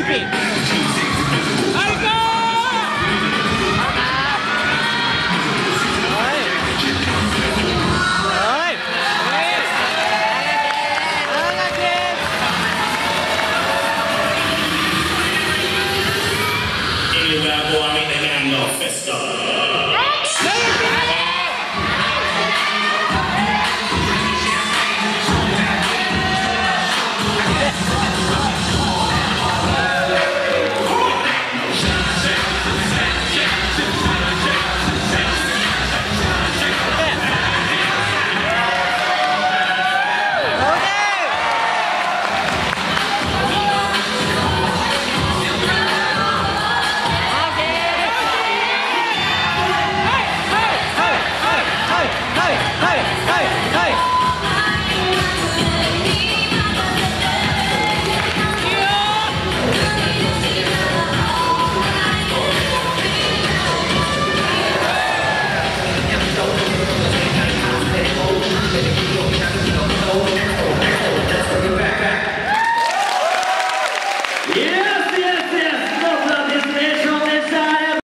Sniping!